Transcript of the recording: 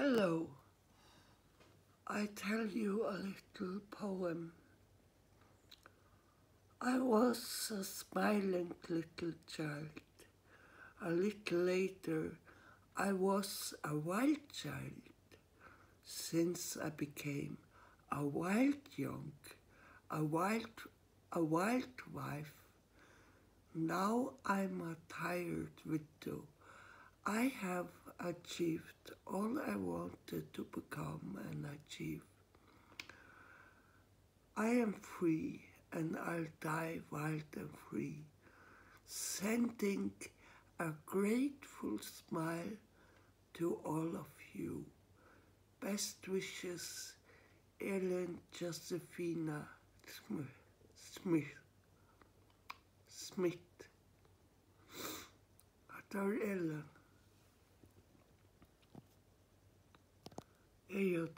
Hello. I tell you a little poem. I was a smiling little child. A little later, I was a wild child. Since I became a wild young, a wild, a wild wife, now I'm a tired widow. I have achieved all I wanted to become and achieve. I am free and I'll die wild and free, sending a grateful smile to all of you. Best wishes, Elin Josefina Smith. Smith. Adore Elin. Ellos